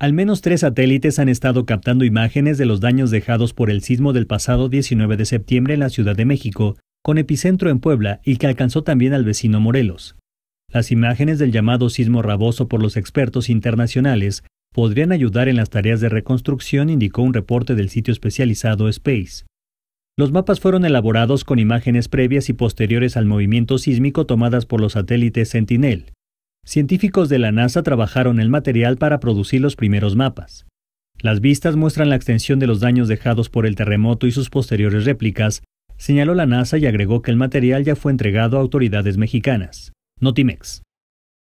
Al menos tres satélites han estado captando imágenes de los daños dejados por el sismo del pasado 19 de septiembre en la Ciudad de México, con epicentro en Puebla y que alcanzó también al vecino Morelos. Las imágenes del llamado sismo raboso por los expertos internacionales podrían ayudar en las tareas de reconstrucción, indicó un reporte del sitio especializado Space. Los mapas fueron elaborados con imágenes previas y posteriores al movimiento sísmico tomadas por los satélites Sentinel. Científicos de la NASA trabajaron el material para producir los primeros mapas. Las vistas muestran la extensión de los daños dejados por el terremoto y sus posteriores réplicas, señaló la NASA y agregó que el material ya fue entregado a autoridades mexicanas. Notimex.